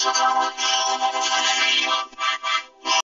是个问题。